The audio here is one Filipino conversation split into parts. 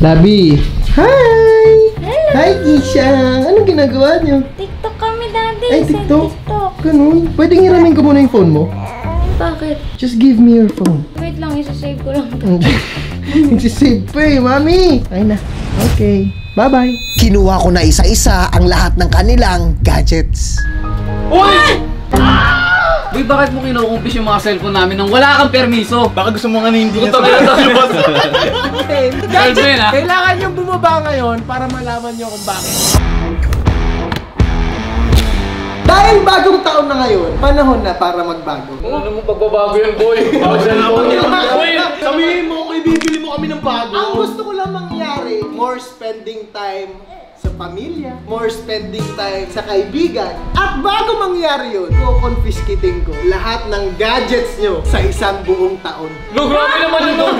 Labi! Hi! Hi, Kisha! Anong ginagawa niyo? TikTok kami, Daddy. Ay, Sa TikTok? TikTok. Ganun? Pwedeng hiramin ko muna yung phone mo? Bakit? Just give me your phone. Wait lang, isa-save ko lang. Nagsisave pa eh, mami! Ay na. Okay. Bye-bye. Kinuha ko na isa-isa ang lahat ng kanilang gadgets. Uy, bakit mo kinukumpis yung mga cellphone namin nang wala kang permiso? Baka gusto mo nga na hindi niya na sa labas. Yun, ah. Kailangan yung bumaba ngayon para malaman nyo kung bakit. Dahil bagong taon na ngayon, panahon na para magbago. Ano mo pagbabago yan, boy? Bago cellphone yan. Uy, Sabihin mo kung ibibili mo kami ng bago. Ang gusto ko lang mangyari, more spending time pamilya, more spending time sa kaibigan. At bago mangyari yun, kukonfiskitin ko lahat ng gadgets nyo sa isang buong taon. no, grabe naman yun.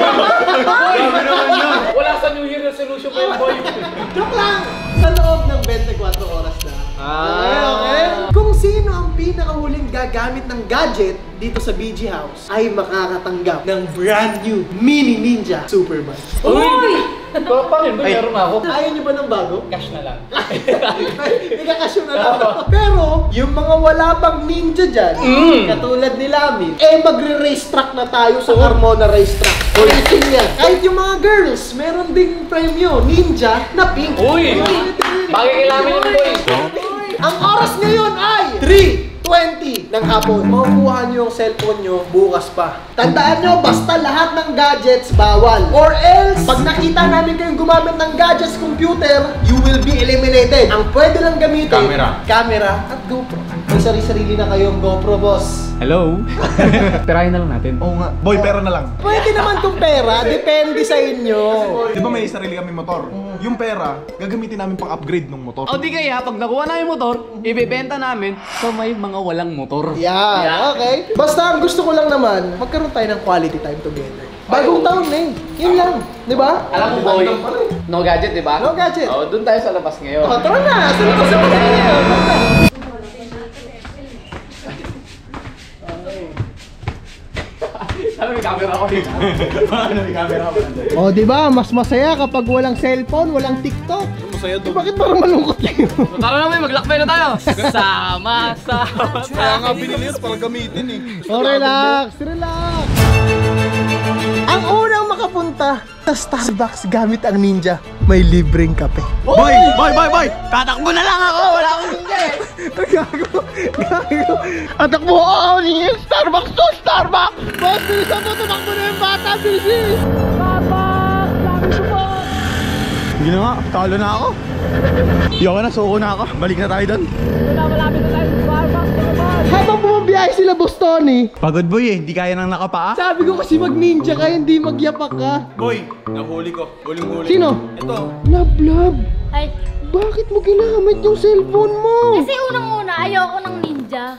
Grabe naman yun. Wala sa New Year resolution pa yun, boy. Joke lang! Sa loob ng 24 oras na. Okay, okay? Kung sino ang pinakahuling gagamit ng gadget dito sa BG House ay makakatanggap ng brand new Mini Ninja Superbike. Uy! Paano yun? Boy, meron ako. Ayaw nyo ba ng bago? Cash na lang. Ikakasyon na lang. Pero, yung mga wala pang ninja dyan, Mm. katulad ni Lamin, eh magre-racetrack na tayo sa Carmona Racetrack. Racing yan. Kahit yung mga girls, meron ding premyo, ninja na pink. Uy! Bagay kailangan yun, boy. Ang oras ngayon ay 3.20 ng hapon. Makukuha nyo yung cellphone nyo bukas pa. Tandaan nyo, basta lahat ng gadgets bawal. Or else, pag nakita namin kayong gumamit ng gadgets computer, you will be eliminated. Ang pwede lang gamitin, Camera. camera at GoPro. May sarili-sarili na kayong GoPro, boss. Hello? Tirahin na lang natin. Oo nga. Boy, pera na lang. Pwede naman tong pera, depende sa inyo. Di ba may sarili kami motor? Yung pera, gagamitin namin pang upgrade ng motor. O di kaya, pag nakuha na yung motor, ibebenta namin sa may mga walang motor. Yan, okay. Basta ang gusto ko lang naman, magkaroon tayo ng quality time together. Bagong taon na eh. Yun lang. Di ba? Alam mo, boy, no gadget, di ba? No gadget. O, doon tayo sa labas ngayon. Oh, tara na! Saan ko sa mga may camera ko dito. Paano may camera? Oh, di ba? Mas masaya kapag walang cellphone, walang TikTok. Masaya Eh, bakit parang malungkot lang yun? Tara na, may maglakbay na tayo. Sama, sama, Kaya nga binili yun para gamitin eh. Oh, relax, relax. Makapunta sa Starbucks gamit ang Ninja, may libreng kape. Boy! Boy! Boy! Boy! Tatakbo na lang ako! Wala akong hindi! Gago, gago. Atakbo ako ni Starbucks to Starbucks! Boss, bilisan mo, tumakbo na yung bata, bilis! Starbucks! Sabi ko po! Hindi na nga, talo na ako. Yoko na, suko na ako. Balik na tayo doon. Habang bumabiyahe sila, Boss Tony, Pagod boy eh, hindi kaya nang nakapaa. sabi ko kasi mag-ninja ka, hindi magyapak ka. Boy, nahuli ko. Huling-huli. Sino? Ito. Love, love. Ay, Bakit mo ginamit yung cellphone mo? kasi unang-una, ayoko ng ninja.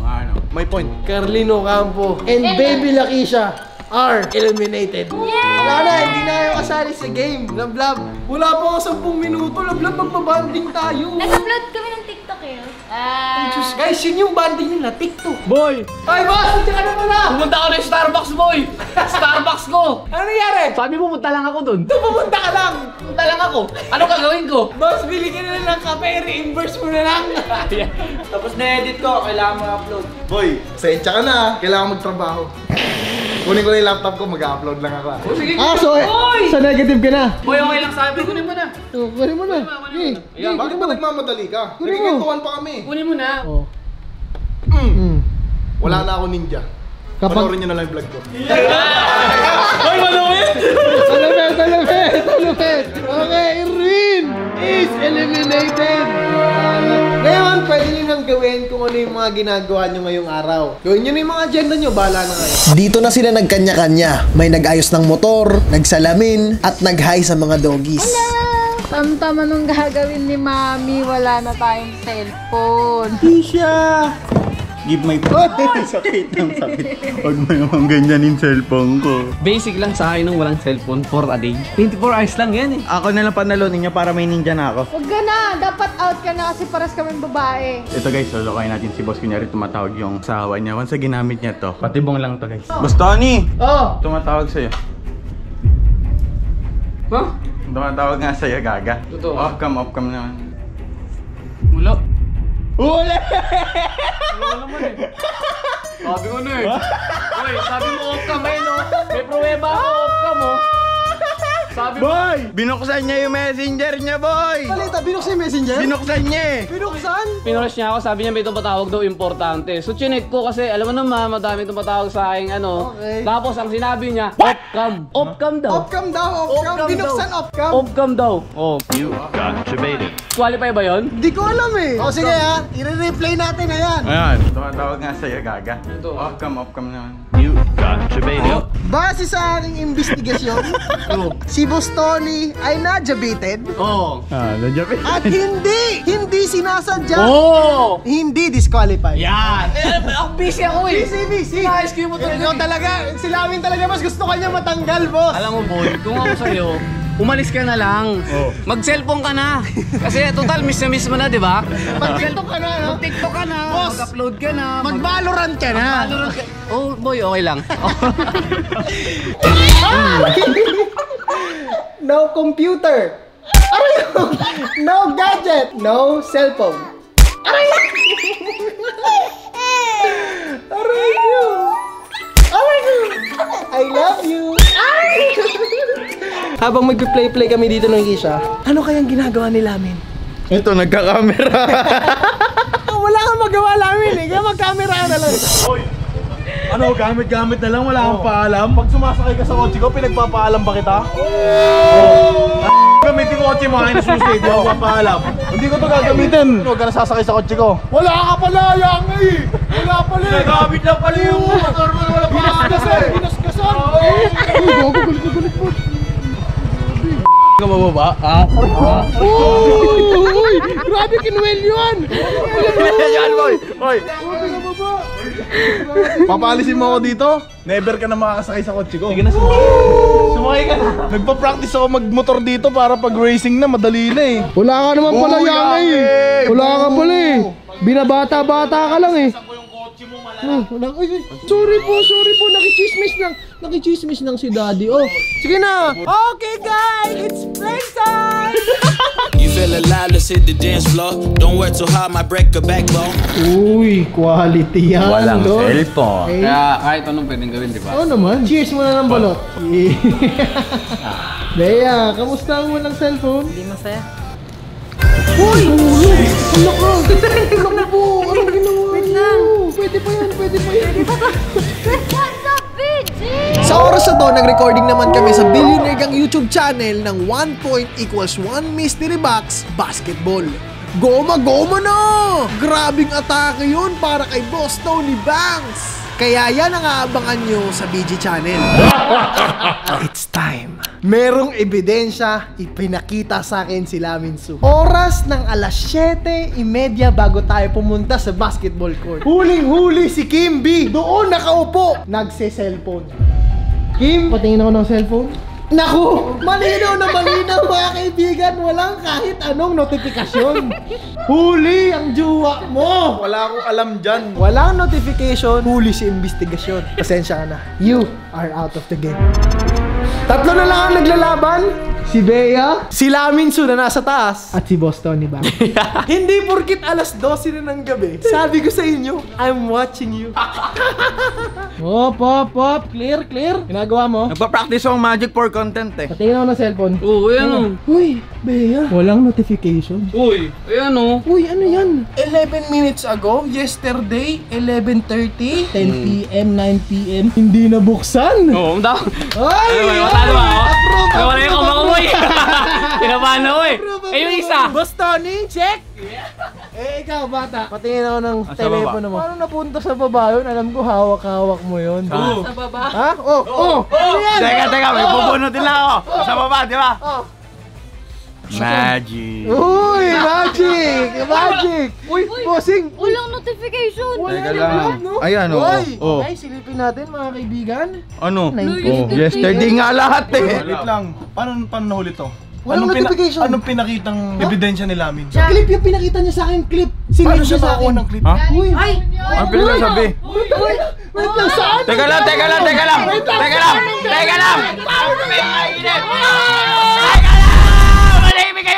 ano? May point. Carlino Campo and Baby Lakisha are eliminated. Wala na, hindi na kayo kasali sa game. Love, love. Wala pa nga 10 minuto. Love, love, magbabanding tayo. Nag-upload kami ng TikTok eh. Ah, Diyos, guys, yun yung banding nila, TikTok. Boy, Ay, boss, nandiyan ka na pala. pumunta ako ng Starbucks, boy. Starbucks ko. Ano nangyari? Sabi mo, punta lang ako doon. Ito, pumunta ka lang. Punta lang ako. Ano gagawin ko? Boss, bili ka na lang ng kape, reimburse mo na lang. Tapos na-edit ko, kailangan mo upload. Boy, sensya ka na. Kailangan magtrabaho. Kunin ko na yung laptop ko, mag-upload lang ako. ah. Oh, sige. ah, so, so negative ka na. Boy, okay lang sa akin. Kunin mo na. Oh, kunin mo na. Hey, Ayan, hey, Bakit kunin ba mo. nagmamadali ka? Kunin mo. Nagkikintuan pa kami. Kunin mo na. Oh. Mm. Wala na ako ninja. Kapag... Panoorin nyo na lang yung vlog ko. Boy, manuwin! Talupet, talupet, talupet. Okay, Irwin is eliminated. Ngayon, pwede nyo nang gawin kung ano yung mga ginagawa nyo ngayong araw. Gawin nyo na yung mga agenda nyo, bahala na kayo. Dito na sila nagkanya-kanya. May nag-ayos ng motor, nagsalamin, at nag-hi sa mga doggies. Tama-tama nung gagawin ni Mami, wala na tayong cellphone. Tisha! Give my phone. sakit ng sakit. Huwag mo naman ganyan yung cellphone ko. Basic lang sa akin nung walang cellphone for a day. 24 hours lang yan eh. Ako na lang panalunin niya para may ninja na ako. Huwag ka na, dapat out ka na kasi paras kaming babae. Ito guys, lolokoy natin si boss. Kunyari tumatawag yung sawa niya. Once na ginamit niya to, patibong lang to guys. Boss Tony! Oh, Tumatawag sa'yo. Ha? Tumatawag nga sa'yo, gaga. Totoo. Off cam, off cam naman. Wala. Uli! Wala naman eh. Sabi ko na eh. Uy, sabi mo off cam eh no? May pruweba ako off cam oh. Sabi. Boy! Binuksan niya yung messenger niya, boy! Balita, binuksan yung messenger? Binuksan niya eh! Binuksan? Pinurush niya ako, sabi niya may tumatawag daw importante. So chinek ko kasi alam mo naman, madami tumatawag sa aking ano. Okay. Tapos ang sinabi niya, off cam. Off cam daw. Off-cam daw, off-cam. Off-cam Binuksan daw. off-cam. Off cam daw. Oh. You Qualify ba yon? Di ko alam eh. O sige ha, i-replay natin ayan. Ayan. Tumatawag nga sa'yo, gaga. Ito. Off cam, off cam naman. Base sa aking investigasyon, si Bostoni ay najabited Oo. Ah, nandiyan at hindi, hindi sinasadya, Oh! hindi disqualified. Yan! Eh, ako busy ako eh. Busy, busy. Nice ko yung motor Ikaw talaga, sila amin talaga, mas gusto kanya matanggal, boss. Alam mo boy, kung ako sa'yo, umalis ka na lang. Mag-cellphone ka na. Kasi total, miss na miss mo na, di ba? Mag-tiktok ka na, no? Mag-tiktok ka na. Boss, Mag-upload ka na. Mag-valorant ka na. Mag-valorant ka. Oh, boy, okay lang. No computer. Aray. No gadget. No cellphone. Aray Aray. Aray. I love you. Ay! Habang magpe-play-play kami dito ng Isha, ano kayang ginagawa ni Lamin? Ito, nagka-camera. Oh, wala kang magawa Lamin eh, kaya mag-camera na lang. Ano, gamit-gamit na lang, wala kang paalam. Pag sumasakay ka sa kotse ko, pinagpapaalam ba kita? Oo! Gamitin ko kotse mo, akin na susi, di ako papaalam. Hindi ko to gagamitin. Huwag ka na sasakay sa kotse ko. Wala ka pala, yang eh! Wala pala eh! Nagamit lang pala yung motor mo, wala pa Binasgasan! Binasgasan! Uy, gago, gulit na gulit mo. Ka mababa? Ha? Uy, grabe kinuwel yun! Yan, boy! Hoy! Papalisin mo ako dito? Never ka na makakasakay sa kotse ko. Sige na, sumakay. Sumakay ka na. Nagpa-practice ako magmotor dito para pag racing na, madali na eh. Wala ka naman pala yang eh. Wala ka pala eh. Binabata-bata ka lang eh. Wala- ay, sorry po, sorry. Nakichismis lang. Nakichismis lang si daddy. Oh, sige na. Okay guys, it's playtime! You feel alive, let's hit the dance floor. Don't work too hard, might break a backbone. Uy, quality yan. Walang Lord. cellphone. Eh, Kaya kahit anong pwedeng gawin, di ba? Oo naman. Cheers muna ng balot. Bea, kamusta ang walang cellphone? Hindi masaya. Uy! Ano ka? Ano po? Anong ginawa Wait lang. Pwede pa yan, pwede pa yan. Up, BG? Sa oras na to, nag-recording naman kami sa Billionaire Gang YouTube channel ng 1 point equals 1 mystery box basketball. Goma, goma na! Grabing atake yun para kay Boss Tony Banks. Kaya yan ang aabangan nyo sa BG channel. It's time. Merong ebidensya, ipinakita sa akin si Lamin Su. Oras ng alas 7.30 bago tayo pumunta sa basketball court. Huling-huli si Kim B. Doon nakaupo. Nagse-cellphone. Kim, patingin ako ng cellphone. Naku! Malinaw na malinaw mga kaibigan. Walang kahit anong notifikasyon. Huli ang juwa mo. Wala akong alam dyan. Walang notification, huli si investigasyon. Pasensya ka na. You are out of the game. Tatlo na lang ang naglalaban. Si Bea, si Lamin Su na nasa taas, at si Boss Tony Bang. Hindi porkit alas 12 na ng gabi. Sabi ko sa inyo, I'm watching you. Pop, pop, pop. Clear, clear. Ginagawa mo? Nagpa-practice ako Magic for content eh. Patingin ako ng cellphone. Oo, ayan o. Uy, Bea. Walang notification. Uy, ayan o. Uy, ano yan? 11 minutes ago, yesterday, 11.30, 10 p.m., 9 p.m. Hindi nabuksan. Oo, ang. Ay! Ay, matalo ba ako? Approve! Nawala yung kamang mo eh. Kinabahan ako eh. Eh, yung isa. Boss Tony, check! Eh, ikaw, bata. Patingin ako ng telepono mo. Paano napunta sa baba yun? Alam ko, hawak-hawak mo yun. Sa baba? Ha? Oh, oh! Ano yan? Teka, teka, may pupunutin lang ako. Sa baba, di ba? Oh. Magic. Uy, magic! Magic! Uy, bossing! Walang notification. wala Teka lang. vlog, no? Ayan, oo. Uy, Oo. okay, silipin natin mga kaibigan. Ano? Oh, yesterday nga lahat eh. Wait lang. Paano, paano nahuli to? Walang pina- notification. anong pinakitang ebidensya ni Lamin? Clip yung pinakita niya sa akin, clip. Sinip Paano niya siya sa makakuha akin. ng clip? Ha? Uy! Ay! Ano pinagsasabi? Wait lang, saan? Teka lang, teka lang, teka lang! Teka lang! Teka lang! Teka lang! Malahimik kayo!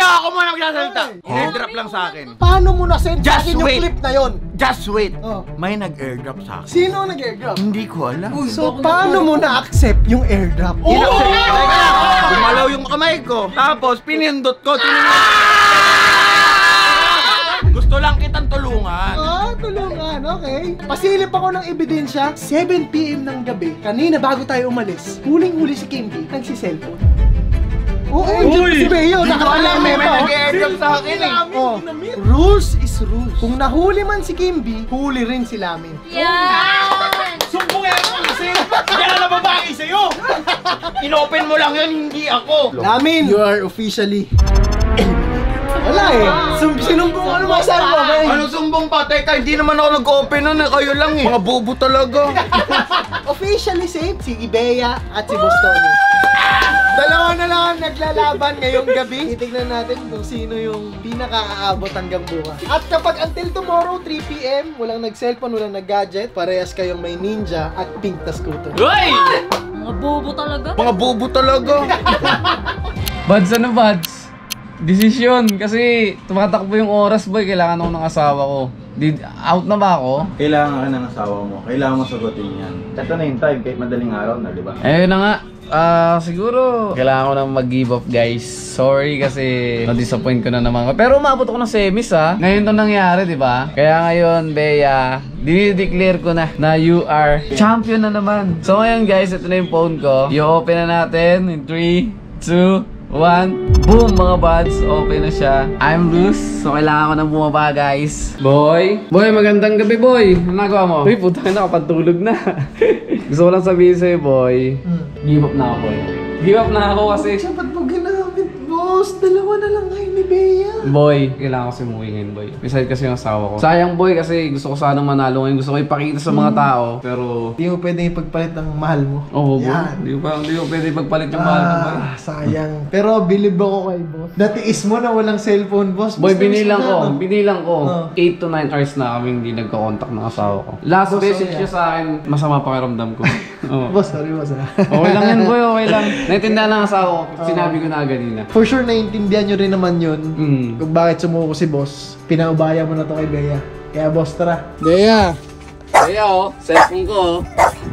Ako muna magsasalita. Airdrop lang sa akin. Paano mo na-send sa Just akin yung wait. clip na yon? Just wait. Oh. May nag-airdrop sa akin. Sino nag-airdrop? Hindi ko alam. So, paano mo na-accept yung airdrop? Inaccept. Teka lang! Gumalaw yung kamay ko. Tapos, pinindot ko. Tinunod. Gusto lang kitang tulungan. Ah, tulungan, okay. Pasilip ako ng ebidensya, 7pm ng gabi. Kanina bago tayo umalis, huling-huli si Kimby, nagsiselfone. Oo, oh, si Beo, Hindi ko alam nakapalame. May pa. nag-airdrop sa akin eh. Oh, rules is rules. Kung nahuli man si Kimby, huli rin si Lamin. Yan! Sumbong yan ako kasi! Hindi na nababae sa'yo! Inopen mo lang yun, hindi ako. Lamin, you are officially wala eh. Sum sinumbong ano masabi mo, Bey? Ano sumbong pa? Teka, hindi naman ako nag-open nun eh. Kayo lang eh. Mga bobo talaga. Officially saved si Ibea at si Bostoni. Dalawa na lang ang naglalaban ngayong gabi. Titignan natin kung sino yung pinaka-aabot hanggang bukas. At kapag until tomorrow, 3pm, walang nag-cellphone, walang nag-gadget, parehas kayong may ninja at pink na scooter. Hoy! Mga bobo talaga. Mga bobo talaga. Buds, ano buds? Desisyon, kasi tumatakbo yung oras boy, kailangan ako ng asawa ko. Di, out na ba ako? Kailangan ka ng asawa mo. Kailangan mo sagutin yan. Ito na yung time, kahit madaling araw na, di ba? Ayun na nga. Ah, siguro kailangan ko nang mag-give up, guys. Sorry kasi na-disappoint ko na naman. Pero umabot ako ng semis ha. Ngayon 'to nangyari, 'di ba? Kaya ngayon, Bea, dinideclare ko na na you are champion na naman. So ngayon, guys, ito na yung phone ko. I-open na natin in 3 2 1, boom mga buds, open na siya. I'm loose, so kailangan ko nang bumaba guys. Boy! Boy, magandang gabi boy! Ano nagawa mo? Uy, puta na, kapatulog na. Gusto ko lang sabihin sa'yo boy, give up na ako boy. Give up na ako kasi, Ba't mo boss? Dalawa na lang ngayon ni Bea. boy, kailangan ko kasi umuwi ngayon boy. May side kasi yung asawa ko. Sayang boy kasi gusto ko sanang manalo ngayon. Gusto ko ipakita sa mga tao, pero... Hindi mo pwede ipagpalit ng mahal mo. Oo boy, Yan. hindi ko pa, hindi ko pwede pagpalit yung mahal ko boy. Ah, sayang. Pero believe ako kay boss. Natiis mo na walang cellphone, boss. Boy, Basta binilang gusto ko, na, no? binilang ko. Oh. 8 to 9 hours na kami hindi nagko-contact ng asawa ko. Last Boss, message sorry, niya sa akin, masama pakiramdam ko. Oo. Boss, sorry boss ah. Okay lang yan, boy, okay lang. Naintindihan ng asawa ko, sinabi ko na kanina. For sure, naiintindihan nyo rin naman yun. Mm. Kung bakit sumuko si boss. Pinaubaya mo na to kay Bea. Kaya boss, tara. Bea, Kaya oh, cellphone ko oh.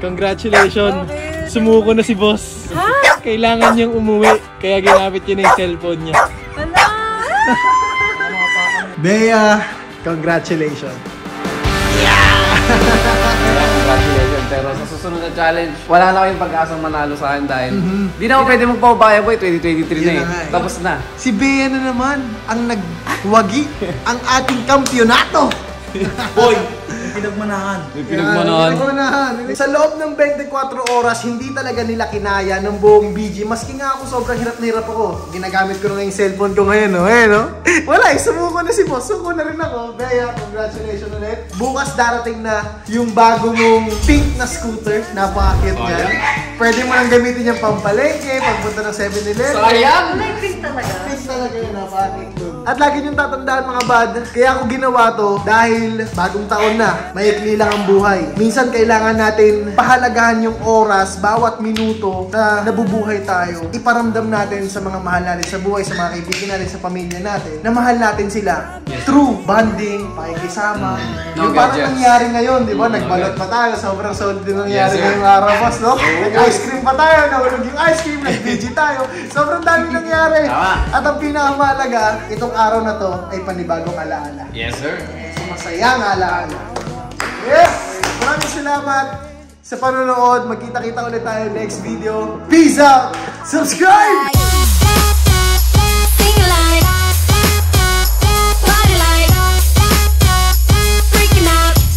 Congratulations! Sumuko na si boss. Kailangan niyang umuwi, kaya ginamit niya na yung cellphone niya. Bea, congratulations. Congratulations. Pero sa susunod na challenge, wala na kayong pag-asang manalo sa akin dahil di na ako pwede magpaubaya, boy. 2023 na eh. na nga eh. Tapos na. Si Bea na naman ang nagwagi ang ating kampyonato. Boy, pinagmanahan. May pinagmanahan. Pinagmanahan. Sa loob ng 24 oras, hindi talaga nila kinaya ng buong BG. Maski nga ako sobrang hirap na hirap ako. Ginagamit ko na yung cellphone ko ngayon, no? Eh, no? Wala eh, sumuko na si boss. Suko na rin ako. Bea, congratulations ulit. Bukas darating na yung bago mong pink na scooter. Napaka-cute niya. Pwede mo nang gamitin yung pampalengke, pagpunta ng 7-Eleven. Sayang! Pink talaga yun, napaka-cute. At lagi niyong tatandaan mga bad, kaya ako ginawa to dahil bagong taon na, maikli lang ang buhay. Minsan kailangan natin pahalagahan yung oras, bawat minuto na nabubuhay tayo. Iparamdam natin sa mga mahal natin sa buhay, sa mga kaibigan natin, sa pamilya natin, na mahal natin sila. Through bonding, pakikisama. No yung parang nangyari ngayon, di ba? Nagbalot pa tayo, sobrang solid din nangyari Yes, ngayong araw, boss, no? Nag-ice cream pa tayo, nahulog yung ice cream, nag-BG tayo. Sobrang dami nangyari. At ang pinakamahalaga, itong araw na to ay panibagong alaala. Yes, sir. Masayang alaala. Yes! Maraming salamat sa panonood. Magkita-kita ulit tayo next video. Peace out! Subscribe!